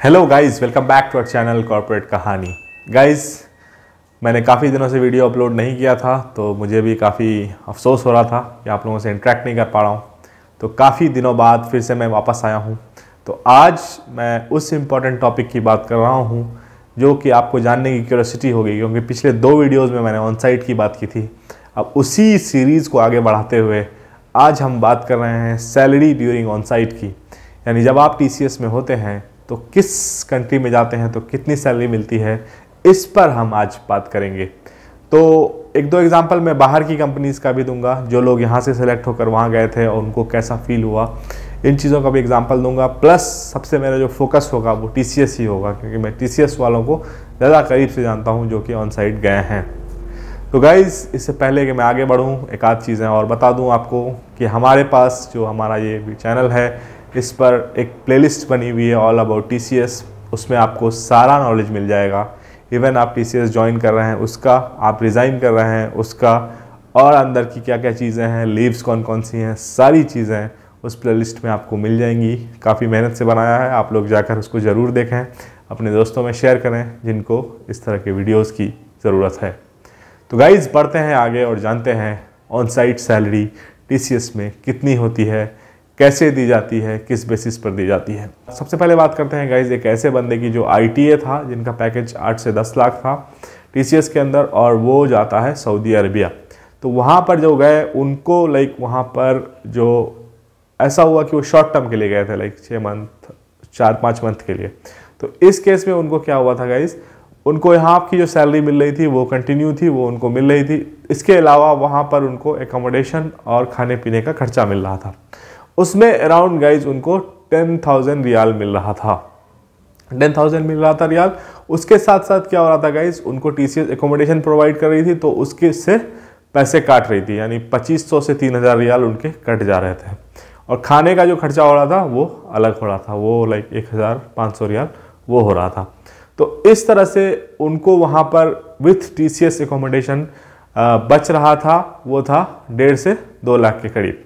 Hello guys welcome back to our channel corporate Kahani guys मैंने काफ़ी दिनों से वीडियो अपलोड नहीं किया था तो मुझे भी काफ़ी अफसोस हो रहा था कि आप लोगों से इंटरेक्ट नहीं कर पा रहा हूँ। तो काफ़ी दिनों बाद फिर से मैं वापस आया हूँ। तो आज मैं उस इंपॉर्टेंट टॉपिक की बात कर रहा हूँ, जो कि आपको जानने की क्यूरोसिटी होगी क्योंकि पिछले दो वीडियोज़ में मैंने ऑन साइट की बात की थी। अब उसी सीरीज़ को आगे बढ़ाते हुए आज हम बात कर रहे हैं सैलरी ड्यूरिंग ऑन साइट की। यानी जब आप टीसीएस में होते हैं तो किस कंट्री में जाते हैं तो कितनी सैलरी मिलती है, इस पर हम आज बात करेंगे। तो एक दो एग्जांपल मैं बाहर की कंपनीज़ का भी दूँगा, जो लोग यहाँ से सेलेक्ट होकर वहाँ गए थे और उनको कैसा फील हुआ, इन चीज़ों का भी एग्जांपल दूँगा। प्लस सबसे मेरा जो फोकस होगा, वो टीसीएस ही होगा, क्योंकि मैं टी वालों को ज़्यादा करीब से जानता हूँ, जो कि ऑन साइड गए हैं। तो गाइज़ इससे पहले कि मैं आगे बढ़ूँ, एक आध चीज़ें और बता दूँ आपको कि हमारे पास जो हमारा ये चैनल है इस पर एक प्लेलिस्ट बनी हुई है ऑल अबाउट टीसीएस उसमें आपको सारा नॉलेज मिल जाएगा। इवन आप टी सी ज्वाइन कर रहे हैं, उसका आप रिज़ाइन कर रहे हैं, उसका और अंदर की क्या क्या चीज़ें हैं लीव्स कौन कौन सी हैं, सारी चीज़ें उस प्लेलिस्ट में आपको मिल जाएँगी। काफ़ी मेहनत से बनाया है, आप लोग जाकर उसको ज़रूर देखें, अपने दोस्तों में शेयर करें, जिनको इस तरह के वीडियोज़ की ज़रूरत है। तो गाइज़ बढ़ते हैं आगे और जानते हैं ऑन साइट सैलरी टीसीएस में कितनी होती है कैसे दी जाती है, किस बेसिस पर दी जाती है। सबसे पहले बात करते हैं गाइज़ एक ऐसे बंदे की जो आई था, जिनका पैकेज आठ से दस लाख था टीसीएस के अंदर और वो जाता है सऊदी अरबिया तो वहाँ पर जो गए, उनको लाइक वहाँ पर जो ऐसा हुआ कि वो शॉर्ट टर्म के लिए गए थे लाइक छः मंथ चार, पाँच मंथ के लिए। तो इस केस में उनको क्या हुआ था गाइज़ उनको यहाँ की जो सैलरी मिल रही थी, वो कंटिन्यू थी, वो उनको मिल रही थी। इसके अलावा वहाँ पर उनको एकोमोडेशन और खाने पीने का खर्चा मिल रहा था। उसमें अराउंड गाइज़ उनको टेन थाउज़ेंड रियाल मिल रहा था। टेन थाउज़ेंड मिल रहा था रियाल उसके साथ साथ क्या हो रहा था गाइज़ उनको टी सी एकोमोडेशन प्रोवाइड कर रही थी तो उसके से पैसे काट रही थी, यानी पच्चीस सौ से तीन हज़ार रियाल उनके कट जा रहे थे। और खाने का जो खर्चा हो रहा था, वो अलग हो रहा था। वो लाइक एक हज़ार पाँच सौ रियाल वो हो रहा था। तो इस तरह से उनको वहाँ पर with T C S accommodation बच रहा था। वो था डेढ़ से दो लाख के करीब।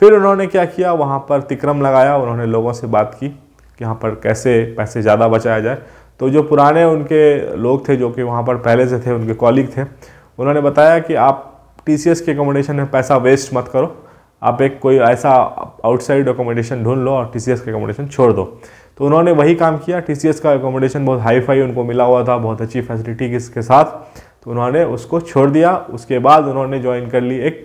फिर उन्होंने क्या किया? वहाँ पर तिक्रम लगाया, उन्होंने लोगों से बात की कि यहाँ पर कैसे पैसे ज़्यादा बचाया जाए। तो जो पुराने उनके लोग थे, जो कि वहाँ पर पहले से थे, उनके कॉलीग थे, उन्होंने बताया कि आप टी सी एस के अकोमोडेशन में पैसा वेस्ट मत करो। आप एक कोई ऐसा आउटसाइड अकोमोडेशन ढूंढ लो और टी सी एस के अकोमोडेशन छोड़ दो। तो उन्होंने वही काम किया। टी सी एस का अकोमोडेशन बहुत हाई फाई उनको मिला हुआ था, बहुत अच्छी फैसिलिटी के साथ। तो उन्होंने उसको छोड़ दिया। उसके बाद उन्होंने ज्वाइन कर ली एक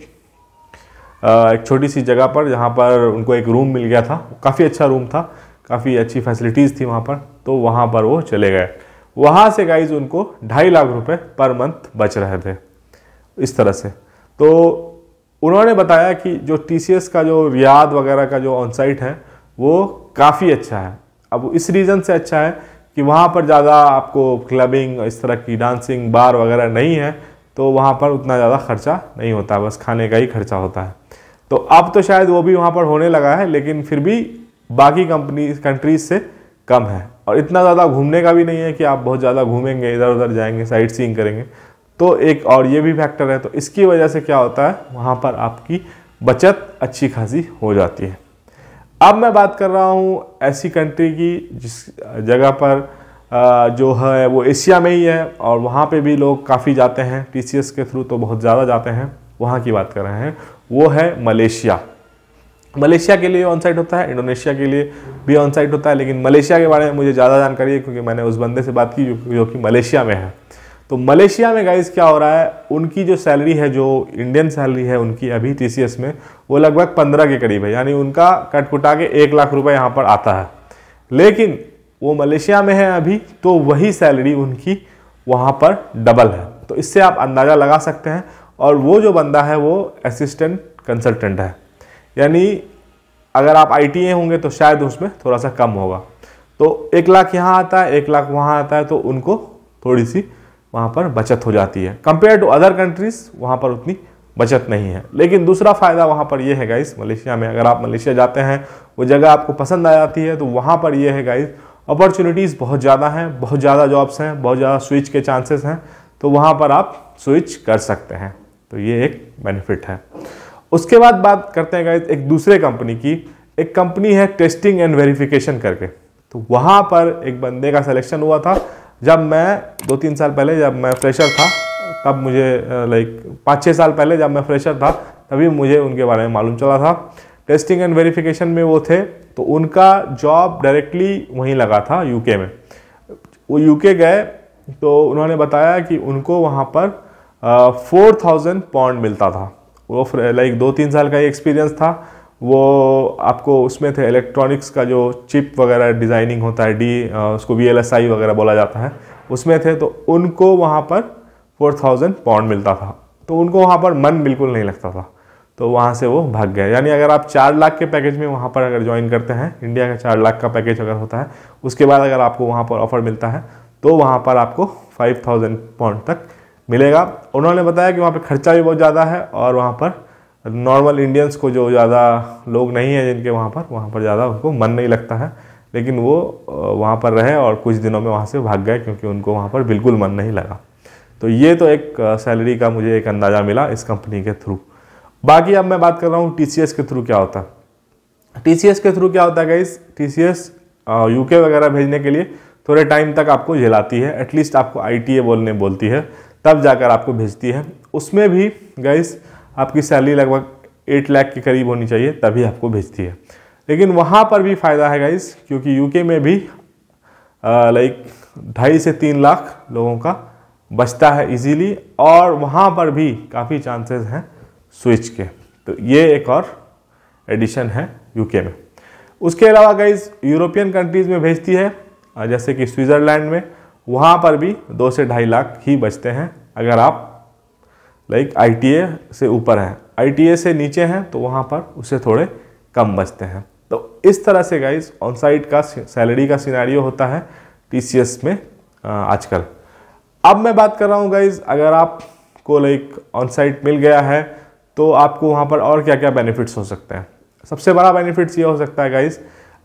एक छोटी सी जगह पर जहाँ पर उनको एक रूम मिल गया था। काफ़ी अच्छा रूम था। काफ़ी अच्छी फैसिलिटीज़ थी वहाँ पर। तो वहाँ पर वो चले गए। वहाँ से गाइज़ उनको ढाई लाख रुपए पर मंथ बच रहे थे। इस तरह से। तो उन्होंने बताया कि जो टीसीएस का जो रियाद वगैरह का जो ऑनसाइट है, वो काफ़ी अच्छा है। अब इस रीज़न से अच्छा है कि वहाँ पर ज़्यादा आपको क्लबिंग इस तरह की डांसिंग बार वगैरह नहीं है तो वहाँ पर उतना ज़्यादा खर्चा नहीं होता। बस खाने का ही खर्चा होता है। तो अब तो शायद वो भी वहाँ पर होने लगा है, लेकिन फिर भी बाकी कंपनी कंट्रीज़ से कम है। और इतना ज़्यादा घूमने का भी नहीं है कि आप बहुत ज़्यादा घूमेंगे इधर उधर जाएँगे साइट सीइंग करेंगे। तो एक और ये भी फैक्टर है तो इसकी वजह से क्या होता है, वहाँ पर आपकी बचत अच्छी खासी हो जाती है। अब मैं बात कर रहा हूँ ऐसी कंट्री की, जिस जगह पर जो है वो एशिया में ही है, और वहाँ पे भी लोग काफ़ी जाते हैं टी के थ्रू तो बहुत ज़्यादा जाते हैं। वहाँ की बात कर रहे हैं, वो है मलेशिया। मलेशिया के लिए ऑन साइट होता है, इंडोनेशिया के लिए भी ऑन साइट होता है, लेकिन मलेशिया के बारे में मुझे ज़्यादा जानकारी है, क्योंकि मैंने उस बंदे से बात की जो कि मलेशिया में है। तो मलेशिया में गाइज़ क्या हो रहा है, उनकी जो सैलरी है, जो इंडियन सैलरी है, उनकी अभी टीसीएस में, वो लगभग पंद्रह के करीब है, यानी उनका कटकुटा के एक लाख रुपये यहाँ पर आता है। लेकिन वो मलेशिया में है अभी तो वही सैलरी उनकी वहाँ पर डबल है। तो इससे आप अंदाज़ा लगा सकते हैं और वो जो बंदा है, वो असिस्टेंट कंसल्टेंट है। यानी अगर आप आई होंगे तो शायद उसमें थोड़ा सा कम होगा। तो एक लाख यहाँ आता है, एक लाख वहाँ आता है तो उनको थोड़ी सी वहाँ पर बचत हो जाती है। कंपेयर टू अदर कंट्रीज़ वहाँ पर उतनी बचत नहीं है। लेकिन दूसरा फ़ायदा वहाँ पर यह है गाइस मलेशिया में अगर आप मलेशिया जाते हैं, वो जगह आपको पसंद आ जाती है तो वहाँ पर यह है गाइस अपॉर्चुनिटीज़ बहुत ज़्यादा हैं, बहुत ज़्यादा जॉब्स हैं, बहुत ज़्यादा स्विच के चांसेस हैं तो वहाँ पर आप स्विच कर सकते हैं। तो ये एक बेनिफिट है। उसके बाद बात करते हैं गाइज़ एक दूसरे कंपनी की। एक कंपनी है टेस्टिंग एंड वेरिफिकेशन करके। तो वहाँ पर एक बंदे का सिलेक्शन हुआ था। जब मैं दो तीन साल पहले जब मैं फ्रेशर था, तब मुझे लाइक पाँच छः साल पहले जब मैं फ्रेशर था, तभी मुझे उनके बारे में मालूम चला था। टेस्टिंग एंड वेरिफिकेशन में वो थे तो उनका जॉब डायरेक्टली वहीं लगा था यूके में। वो यूके गए तो उन्होंने बताया कि उनको वहाँ पर फोर थाउज़ेंड पाउंड मिलता था। वो लाइक दो तीन साल का ही एक्सपीरियंस था। वो आपको उसमें थे इलेक्ट्रॉनिक्स का जो चिप वगैरह डिज़ाइनिंग होता है डी उसको वी वगैरह बोला जाता है, उसमें थे तो उनको वहाँ पर फोर थाउज़ेंड पाउंड मिलता था। तो उनको वहाँ पर मन बिल्कुल नहीं लगता था। तो वहाँ से वो भाग गए। यानी अगर आप चार लाख के पैकेज में वहाँ पर अगर ज्वाइन करते हैं इंडिया का चार लाख का पैकेज अगर होता है, उसके बाद अगर आपको वहाँ पर ऑफ़र मिलता है तो वहाँ पर आपको फाइव थाउज़ेंड पाउंड तक मिलेगा। उन्होंने बताया कि वहाँ पर खर्चा भी बहुत ज़्यादा है और वहाँ पर नॉर्मल इंडियंस को जो ज़्यादा लोग नहीं हैं जिनके वहाँ पर वहाँ पर ज़्यादा उनको मन नहीं लगता है। लेकिन वो वहाँ पर रहे और कुछ दिनों में वहाँ से भाग गए क्योंकि उनको वहाँ पर बिल्कुल मन नहीं लगा। तो ये तो एक सैलरी का मुझे एक अंदाज़ा मिला इस कंपनी के थ्रू बाकी अब मैं बात कर रहा हूँ टी के थ्रू क्या होता है। टी के थ्रू क्या होता है गाइस टी यूके वगैरह भेजने के लिए थोड़े टाइम तक आपको झेलाती है। एटलीस्ट आपको आईटीए बोलने बोलती है। तब जाकर आपको भेजती है। उसमें भी गैस आपकी सैलरी लगभग एट लाख के करीब होनी चाहिए, तभी आपको भेजती है। लेकिन वहाँ पर भी फ़ायदा है गाइस क्योंकि यूके में भी लाइक ढाई से तीन लाख लोगों का बचता है इजीली और वहाँ पर भी काफ़ी चांसेस हैं स्विच के। तो ये एक और एडिशन है यूके में। उसके अलावा गाइज़ यूरोपियन कंट्रीज़ में भेजती है जैसे कि स्विट्ज़रलैंड में। वहाँ पर भी दो से ढाई लाख ही बचते हैं, अगर आप लाइक आईटीए से ऊपर हैं। आईटीए से नीचे हैं तो वहाँ पर उससे थोड़े कम बचते हैं। तो इस तरह से गाइज़ ऑन साइट का सैलरी का सिनारियो होता है टीसीएस में आजकल। अब मैं बात कर रहा हूँ गाइज़ अगर आपको लाइक ऑन साइट मिल गया है तो आपको वहाँ पर और क्या क्या बेनिफिट्स हो सकते हैं? सबसे बड़ा बेनिफिट्स ये हो सकता है गाइज़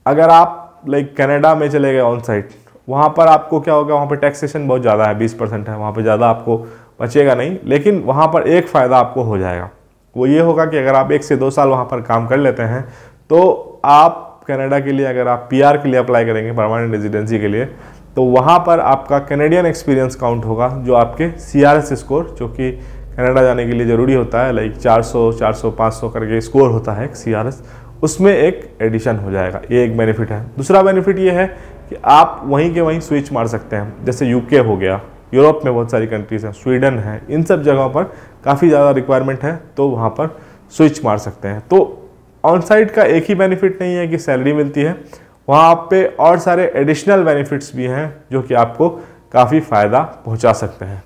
अगर आप लाइक कनाडा में चले गए ऑन साइट वहाँ पर आपको क्या होगा वहाँ पर टैक्सेशन बहुत ज़्यादा है बीस परसेंट है वहाँ पर ज़्यादा आपको बचेगा नहीं लेकिन वहाँ पर एक फ़ायदा आपको हो जाएगा। वो ये होगा कि अगर आप एक से दो साल वहाँ पर काम कर लेते हैं तो आप कनाडा के लिए अगर आप पीआर के लिए अप्लाई करेंगे परमानेंट रेजिडेंसी के लिए तो वहाँ पर आपका कैनेडियन एक्सपीरियंस काउंट होगा जो आपके सीआरएस स्कोर जो कि कनाडा जाने के लिए ज़रूरी होता है लाइक 400, 400, 500 करके स्कोर होता है सीआरएस उसमें एक एडिशन हो जाएगा ये एक बेनिफिट है। दूसरा बेनिफिट ये है कि आप वहीं के वहीं स्विच मार सकते हैं। जैसे यूके हो गया यूरोप में बहुत सारी कंट्रीज़ हैं स्वीडन है, इन सब जगहों पर काफ़ी ज़्यादा रिक्वायरमेंट है तो वहाँ पर स्विच मार सकते हैं। तो ऑन साइड का एक ही बेनिफिट नहीं है कि सैलरी मिलती है, वहाँ आप पे और सारे एडिशनल बेनिफिट्स भी हैं, जो कि आपको काफ़ी फ़ायदा पहुँचा सकते हैं।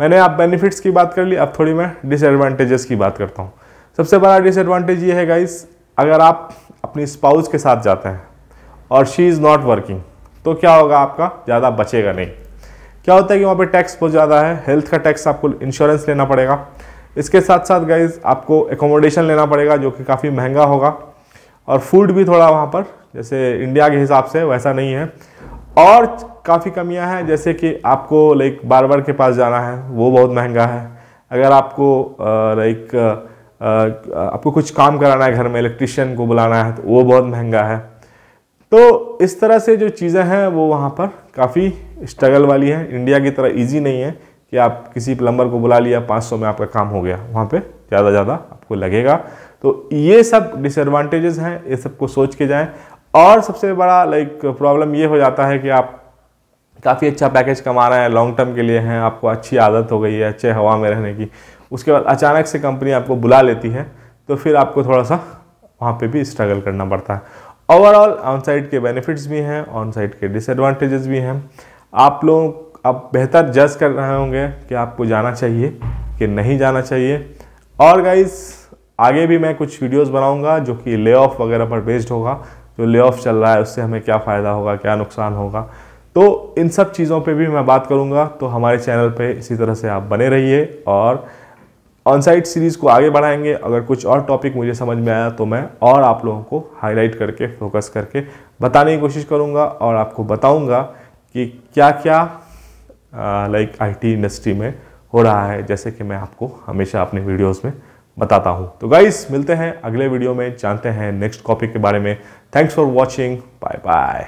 मैंने आप बेनिफिट्स की बात कर ली, अब थोड़ी मैं डिसएडवांटेजेस की बात करता हूँ। सबसे बड़ा डिसएडवांटेज ये है गाइस अगर आप अपनी स्पाउस के साथ जाते हैं और शी इज़ नॉट वर्किंग तो क्या होगा आपका? ज़्यादा बचेगा नहीं। क्या होता है कि वहाँ पे टैक्स बहुत ज़्यादा है हेल्थ का टैक्स आपको इंश्योरेंस लेना पड़ेगा। इसके साथ साथ गाइज़ आपको एकोमोडेशन लेना पड़ेगा, जो कि काफ़ी महँगा होगा। और फ़ूड भी थोड़ा वहाँ पर, जैसे इंडिया के हिसाब से वैसा नहीं है। और काफ़ी कमियाँ हैं, जैसे कि आपको लाइक बार के पास जाना है, वो बहुत महँगा है। अगर आपको लाइक आपको कुछ काम कराना है घर में इलेक्ट्रिशियन को बुलाना है तो वो बहुत महँगा है। तो इस तरह से जो चीज़ें हैं, वो वहाँ पर काफ़ी स्ट्रगल वाली हैं। इंडिया की तरह इजी नहीं है कि आप किसी प्लम्बर को बुला लिया 500 में आपका काम हो गया। वहाँ पे ज़्यादा ज़्यादा आपको लगेगा। तो ये सब डिसएडवांटेजेस हैं, ये सबको सोच के जाएँ। और सबसे बड़ा लाइक प्रॉब्लम ये हो जाता है कि आप काफ़ी अच्छा पैकेज कमा रहे हैं लॉन्ग टर्म के लिए हैं, आपको अच्छी आदत हो गई है, अच्छे हवा में रहने की। उसके बाद अचानक से कंपनी आपको बुला लेती है तो फिर आपको थोड़ा सा वहाँ पे भी स्ट्रगल करना पड़ता है। ओवरऑल ऑन साइड के बेनिफिट्स भी हैं ऑन साइड के डिसएडवांटेजेस भी हैं। आप लोग अब बेहतर जज कर रहे होंगे कि आपको जाना चाहिए कि नहीं जाना चाहिए। और गाइज़ आगे भी मैं कुछ वीडियोस बनाऊँगा जो कि ले ऑफ़ वगैरह पर बेस्ड होगा। जो ले ऑफ़ चल रहा है, उससे हमें क्या फ़ायदा होगा, क्या नुकसान होगा। तो इन सब चीज़ों पे भी मैं बात करूँगा। तो हमारे चैनल पे इसी तरह से आप बने रहिए और ऑन साइट सीरीज़ को आगे बढ़ाएँगे। अगर कुछ और टॉपिक मुझे समझ में आया तो मैं और आप लोगों को हाईलाइट करके फोकस करके बताने की कोशिश करूँगा और आपको बताऊँगा कि क्या क्या लाइक आईटी इंडस्ट्री में हो रहा है, जैसे कि मैं आपको हमेशा अपने वीडियोस में बताता हूँ। तो गाइस मिलते हैं अगले वीडियो में, जानते हैं नेक्स्ट टॉपिक के बारे में। Thanks for watching bye bye